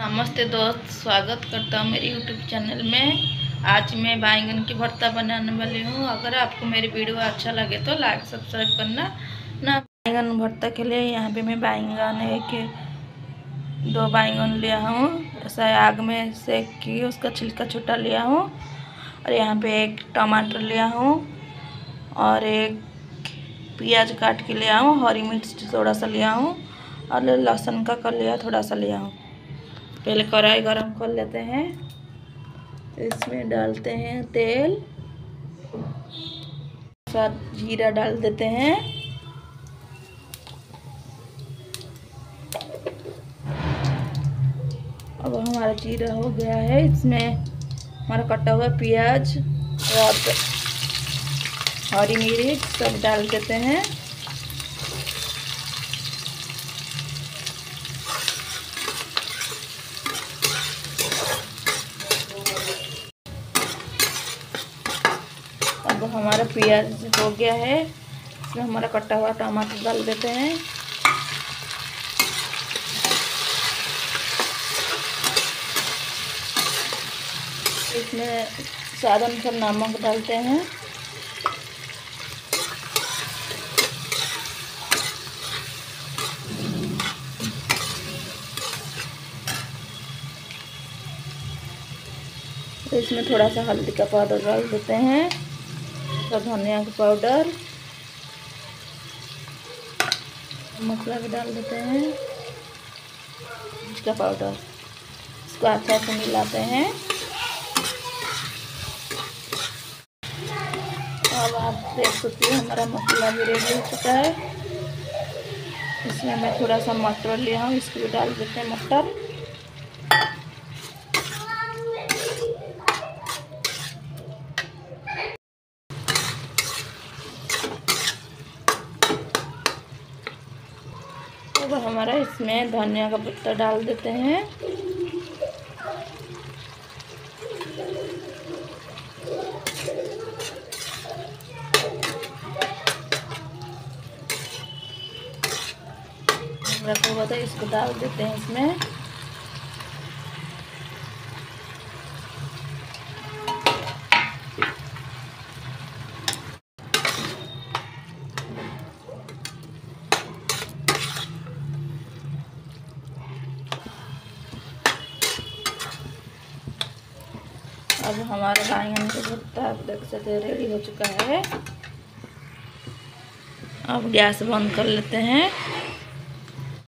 नमस्ते दोस्त, स्वागत करता हूँ मेरे यूट्यूब चैनल में। आज मैं बैंगन की भरता बनाने वाली हूँ। अगर आपको मेरी वीडियो अच्छा लगे तो लाइक सब्सक्राइब करना। ना, बैंगन भरता के लिए यहाँ पे मैं बैंगन एक, दो बैंगन लिया हूँ। ऐसा आग में सेक के उसका छिलका छुटा लिया हूँ। और यहाँ पे एक टमाटर लिया हूँ। और एक प्याज काट के लिया हूँ। हरी मिर्च थोड़ा सा लिया हूँ। और लहसुन का कर लिया थोड़ा सा लिया हूँ। पहले कढ़ाई गरम कर लेते हैं। इसमें डालते हैं तेल। साथ जीरा डाल देते हैं। अब हमारा जीरा हो गया है। इसमें हमारा कटा हुआ प्याज, और हरी मिर्च सब डाल देते हैं। अब हमारा प्याज हो गया है। इसमें हमारा कटा हुआ टमाटर डाल देते हैं। इसमें स्वाद अनुसार नमक डालते हैं। इसमें थोड़ा सा हल्दी का पाउडर डाल देते हैं। थोड़ा धनिया का पाउडर। मसाला भी डाल देते हैं। इसका पाउडर। इसको अच्छा से मिलाते हैं। अब आप देख सकते हैं, हमारा मसाला भी रेडी हो चुका है। इसमें मैं थोड़ा सा मटर लिया हूँ, इसको भी डाल देते हैं मटर। अब हमारा इसमें धनिया का पत्ता डाल देते हैं। था इसको डाल देते हैं इसमें। अब हमारा बैंगन का भुट्टा आप देख सकते रेडी हो चुका है। अब गैस बंद कर लेते हैं।